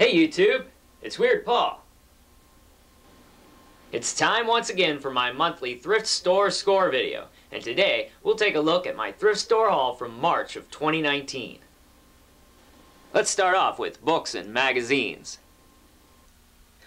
Hey YouTube, it's Weird Paul. It's time once again for my monthly thrift store score video, and today we'll take a look at my thrift store haul from March of 2019. Let's start off with books and magazines.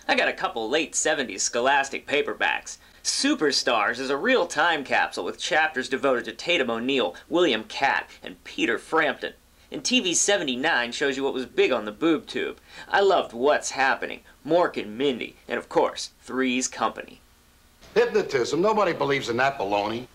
I got a couple late 70s scholastic paperbacks. Superstars is a real time capsule with chapters devoted to Tatum O'Neal, William Katt, and Peter Frampton. And TV 79 shows you what was big on the boob tube. I loved What's Happening, Mork and Mindy, and of course, Three's Company. Hypnotism. Nobody believes in that baloney.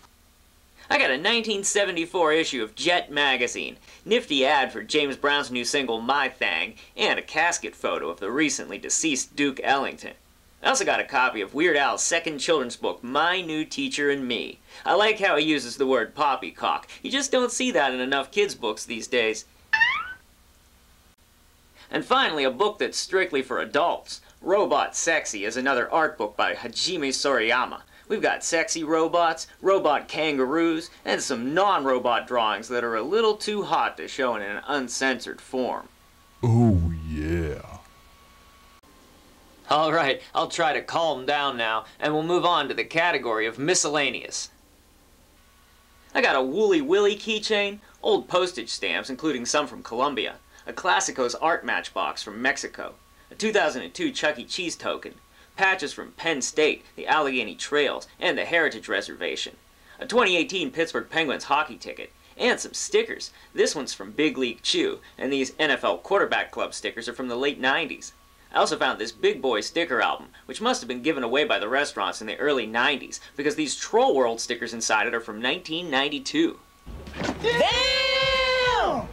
I got a 1974 issue of Jet magazine, nifty ad for James Brown's new single My Thang, and a casket photo of the recently deceased Duke Ellington. I also got a copy of Weird Al's second children's book, My New Teacher and Me. I like how he uses the word poppycock. You just don't see that in enough kids' books these days. And finally, a book that's strictly for adults. Robot Sexy is another art book by Hajime Sorayama. We've got sexy robots, robot kangaroos, and some non-robot drawings that are a little too hot to show in an uncensored form. Oh, yeah. Alright, I'll try to calm down now, and we'll move on to the category of miscellaneous. I got a Woolly Willy keychain, old postage stamps, including some from Colombia, a Classicos art matchbox from Mexico, a 2002 Chuck E. Cheese token, patches from Penn State, the Allegheny Trails, and the Heritage Reservation, a 2018 Pittsburgh Penguins hockey ticket, and some stickers. This one's from Big League Chew, and these NFL Quarterback Club stickers are from the late 90s. I also found this Big Boy sticker album, which must have been given away by the restaurants in the early 90s, because these Troll World stickers inside it are from 1992. Damn!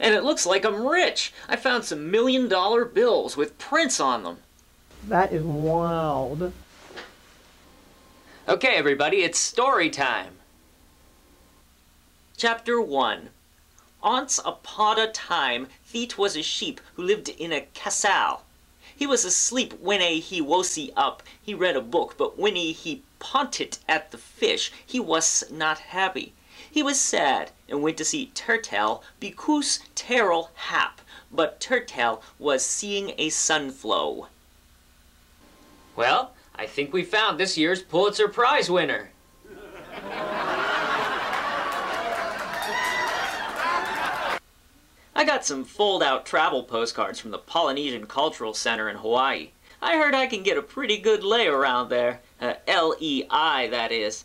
And it looks like I'm rich! I found some million dollar bills with prints on them. That is wild. Okay, everybody, it's story time. Chapter 1 Once upon a time, Theet was a sheep who lived in a castle. He was asleep when a he wosie up. He read a book, but when he, he ponted at the fish, he was not happy. He was sad and went to see Turtle because Terrell hap, but Turtle was seeing a sunflow. Well, I think we found this year's Pulitzer Prize winner. I got some fold-out travel postcards from the Polynesian Cultural Center in Hawaii. I heard I can get a pretty good lay around there. Uh, L-E-I, that is.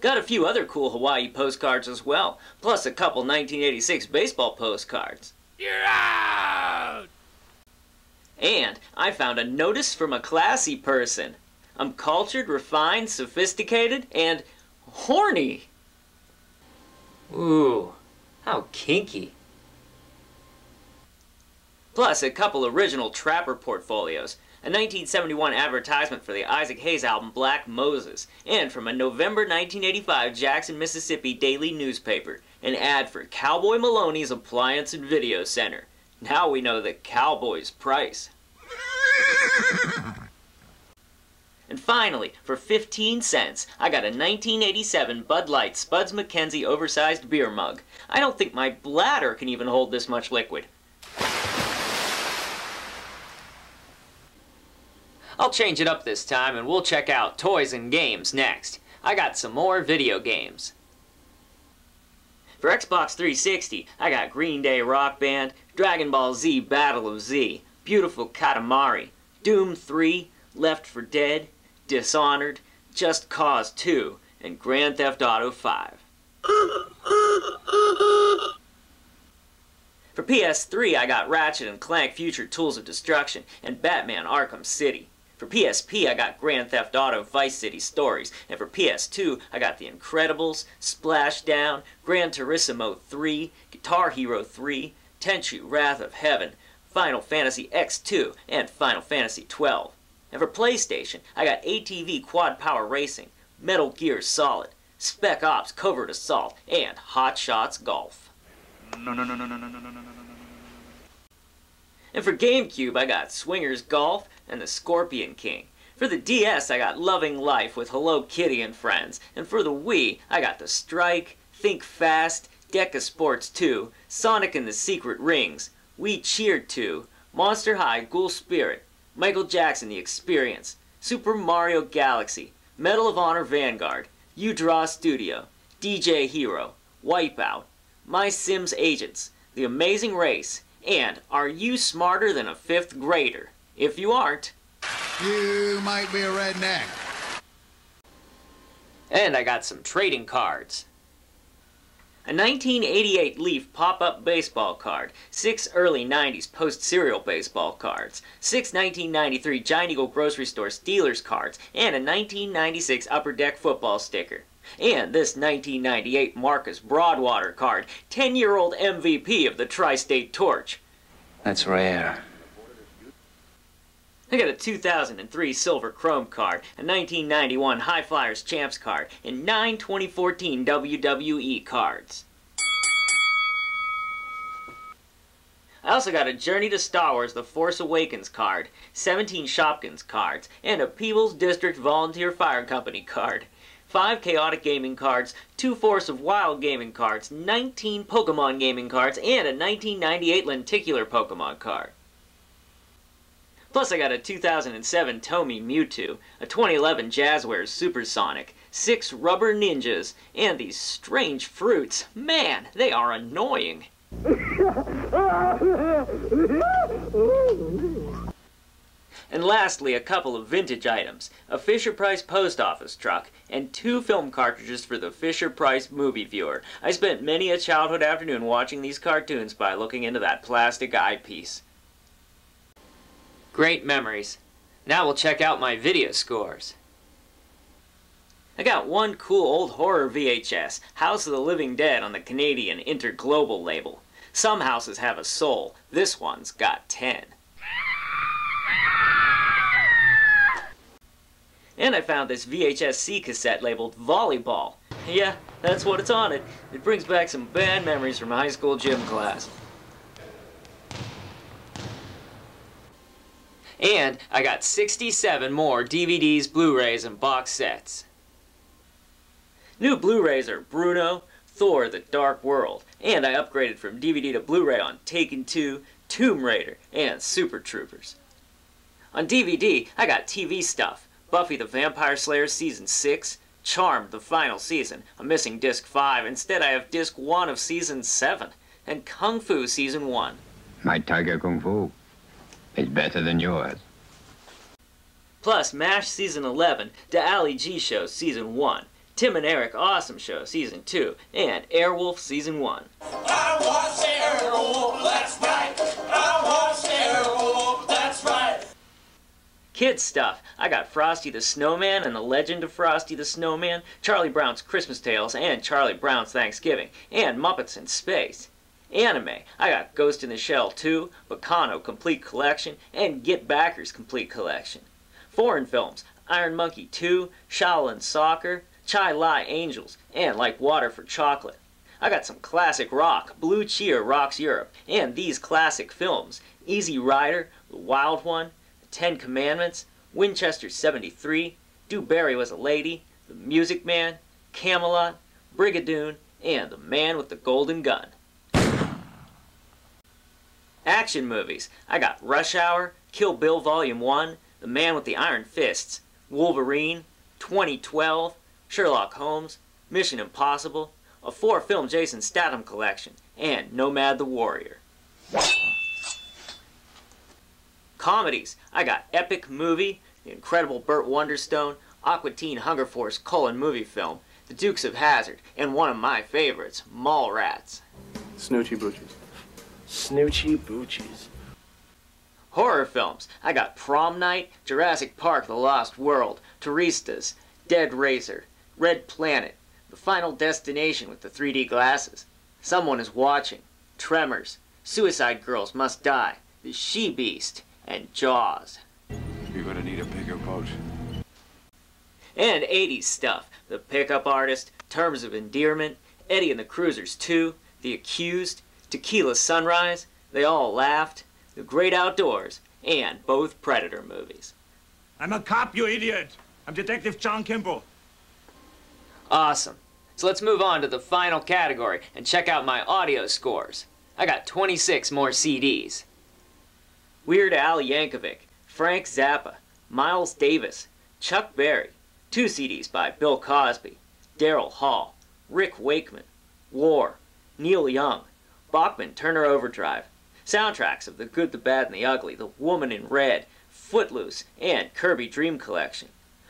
Got a few other cool Hawaii postcards as well, plus a couple 1986 baseball postcards. You're out! And I found a notice from a classy person. I'm cultured, refined, sophisticated, and horny. Ooh, how kinky. Plus, a couple original Trapper portfolios, a 1971 advertisement for the Isaac Hayes album Black Moses, and from a November 1985 Jackson, Mississippi daily newspaper, an ad for Cowboy Maloney's Appliance and Video Center. Now we know the cowboy's price. and finally, for 15 cents, I got a 1987 Bud Light Spuds MacKenzie oversized beer mug. I don't think my bladder can even hold this much liquid. I'll change it up this time and we'll check out toys and games next. I got some more video games. For Xbox 360, I got Green Day Rock Band, Dragon Ball Z Battle of Z, Beautiful Katamari, Doom 3, Left 4 Dead, Dishonored, Just Cause 2, and Grand Theft Auto 5. For PS3, I got Ratchet and Clank Future Tools of Destruction and Batman Arkham City. For PSP, I got Grand Theft Auto Vice City Stories, and for PS2, I got The Incredibles, Splashdown, Gran Turismo 3, Guitar Hero 3, Tenchu Wrath of Heaven, Final Fantasy X2, and Final Fantasy 12. And for PlayStation, I got ATV Quad Power Racing, Metal Gear Solid, Spec Ops Covert Assault, and Hot Shots Golf. No, no, no, no, no, no, no, no, no, no. And for GameCube, I got Swingerz Golf and the Scorpion King. For the DS, I got Loving Life with Hello Kitty and Friends. And for the Wii, I got The Strike, Think Fast, Deca Sports 2, Sonic and the Secret Rings, We Cheer 2, Monster High Ghoul Spirit, Michael Jackson The Experience, Super Mario Galaxy, Medal of Honor Vanguard, uDraw Studio, DJ Hero, Wipeout, My Sims Agents, The Amazing Race, and Are You Smarter Than a Fifth Grader? If you aren't, You might be a redneck. And I got some trading cards. A 1988 Leaf pop-up baseball card, six early 90s post-cereal baseball cards, six 1993 Giant Eagle grocery store Steelers cards, and a 1996 Upper Deck football sticker. And this 1998 Marcus Broadwater card, 10-year-old MVP of the Tri-State Torch. That's rare. I got a 2003 Silver Chrome card, a 1991 High Flyers Champs card, and nine 2014 WWE cards. I also got a Journey to Star Wars The Force Awakens card, 17 Shopkins cards, and a Peebles District Volunteer Fire Company card. 5 Chaotic Gaming cards, 2 Force of Will Gaming cards, 19 Pokemon Gaming cards, and a 1998 Lenticular Pokemon card. Plus, I got a 2007 Tomy Mewtwo, a 2011 Jazzwares Supersonic, six Rubber Ninjas, and these strange fruits. Man, they are annoying. And lastly, a couple of vintage items, a Fisher-Price post office truck, and two film cartridges for the Fisher-Price movie viewer. I spent many a childhood afternoon watching these cartoons by looking into that plastic eyepiece. Great memories. Now we'll check out my video scores. I got one cool old horror VHS, House of the Living Dead on the Canadian Interglobal label. Some houses have a soul, this one's got ten. And I found this VHS-C cassette labeled Volleyball. Yeah, that's what it's on it. It brings back some bad memories from high school gym class. And I got 67 more DVDs, Blu-rays, and box sets. New Blu-rays are Bruno, Thor The Dark World, and I upgraded from DVD to Blu-ray on Taken 2, Tomb Raider, and Super Troopers. On DVD, I got TV stuff, Buffy the Vampire Slayer Season 6, Charmed the final season, I'm missing Disc 5, instead I have Disc 1 of Season 7, and Kung Fu Season 1. My Tiger Kung Fu is better than yours. Plus MASH Season 11, The Ali G Show Season 1, Tim and Eric Awesome Show Season 2, and Airwolf Season 1. I watched Airwolf, that's right. I watched Airwolf, that's right. Kids stuff. I got Frosty the Snowman and the Legend of Frosty the Snowman, Charlie Brown's Christmas Tales and Charlie Brown's Thanksgiving, and Muppets in Space. Anime. I got Ghost in the Shell 2, Baccano Complete Collection, and Get Backers Complete Collection. Foreign films. Iron Monkey 2, Shaolin Soccer, Chai Lai Angels, and Like Water for Chocolate. I got some classic rock, Blue Cheer Rocks Europe, and these classic films, Easy Rider, The Wild One, The Ten Commandments, Winchester 73, DuBarry Was a Lady, The Music Man, Camelot, Brigadoon, and The Man with the Golden Gun. Action movies. I got Rush Hour, Kill Bill Volume 1, The Man with the Iron Fists, Wolverine, 2012, Sherlock Holmes, Mission Impossible, a four-film Jason Statham collection, and Nomad the Warrior. Comedies. I got Epic Movie, The Incredible Burt Wonderstone, Aqua Teen Hunger Force colon movie film, The Dukes of Hazzard, and one of my favorites, Mallrats. Snoochie Boochies. Snoochie Boochies. Horror films. I got Prom Night, Jurassic Park The Lost World, Turistas, Dead Racer, Red Planet, The Final Destination with the 3D glasses, Someone is Watching, Tremors, Suicide Girls Must Die, The She Beast, and Jaws. You're gonna need a bigger boat. And 80s stuff. The Pickup Artist, Terms of Endearment, Eddie and the Cruisers 2, The Accused, Tequila Sunrise, They All Laughed, The Great Outdoors, and both Predator movies. I'm a cop, you idiot. I'm Detective John Kimble. Awesome. So let's move on to the final category and check out my audio scores. I got 26 more CDs. Weird Al Yankovic, Frank Zappa, Miles Davis, Chuck Berry, two CDs by Bill Cosby, Daryl Hall, Rick Wakeman, War, Neil Young, Bachman Turner Overdrive, soundtracks of The Good, the Bad, and the Ugly, The Woman in Red, Footloose, and Kirby Dream Collection,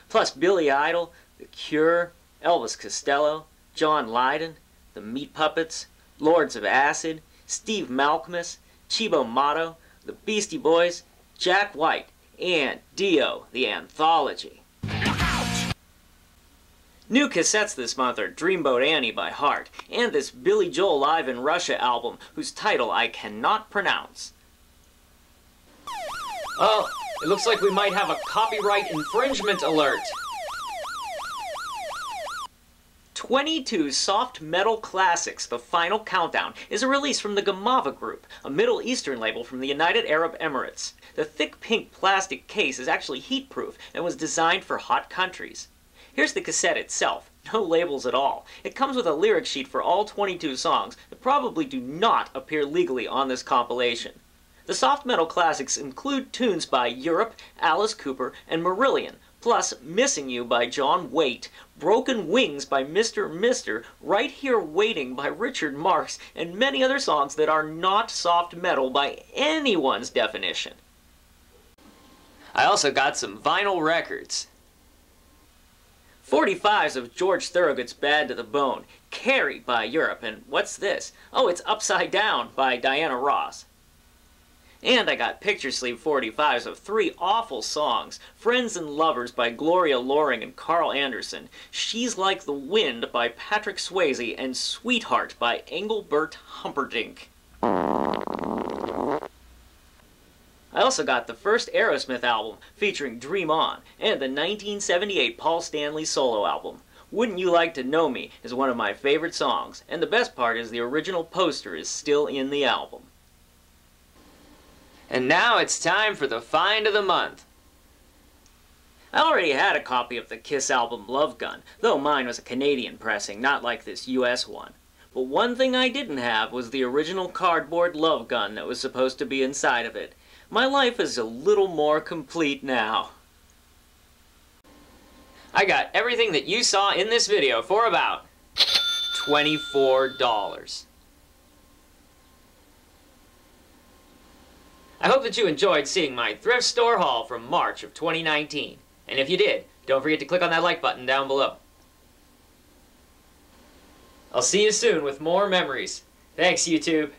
plus Billy Idol, The Cure, Elvis Costello, John Lydon, The Meat Puppets, Lords of Acid, Steve Malkmus, Cibo Matto, The Beastie Boys, Jack White, and Dio, the Anthology. New cassettes this month are Dreamboat Annie by Heart, and this Billy Joel Live in Russia album, whose title I cannot pronounce. Oh, it looks like we might have a copyright infringement alert. 22 Soft Metal Classics, The Final Countdown, is a release from the Gamava Group, a Middle Eastern label from the United Arab Emirates. The thick pink plastic case is actually heat-proof and was designed for hot countries. Here's the cassette itself. No labels at all. It comes with a lyric sheet for all 22 songs that probably do not appear legally on this compilation. The soft metal classics include tunes by Europe, Alice Cooper, and Marillion, plus Missing You by John Waite, Broken Wings by Mr. Mister, Right Here Waiting by Richard Marx, and many other songs that are not soft metal by anyone's definition. I also got some vinyl records. 45s of George Thorogood's Bad to the Bone, Carrie by Europe, and what's this? Oh, it's Upside Down by Diana Ross. And I got picture sleeve 45s of three awful songs Friends and Lovers by Gloria Loring and Carl Anderson, She's Like the Wind by Patrick Swayze, and Sweetheart by Engelbert Humperdinck. I also got the first Aerosmith album featuring Dream On and the 1978 Paul Stanley solo album. Wouldn't You Like to Know Me is one of my favorite songs, and the best part is the original poster is still in the album. And now it's time for the find of the month. I already had a copy of the Kiss album Love Gun, though mine was a Canadian pressing, not like this US one. But one thing I didn't have was the original cardboard Love Gun that was supposed to be inside of it. My life is a little more complete now. I got everything that you saw in this video for about $24. I hope that you enjoyed seeing my thrift store haul from March of 2019. And if you did, don't forget to click on that like button down below. I'll see you soon with more memories. Thanks, YouTube.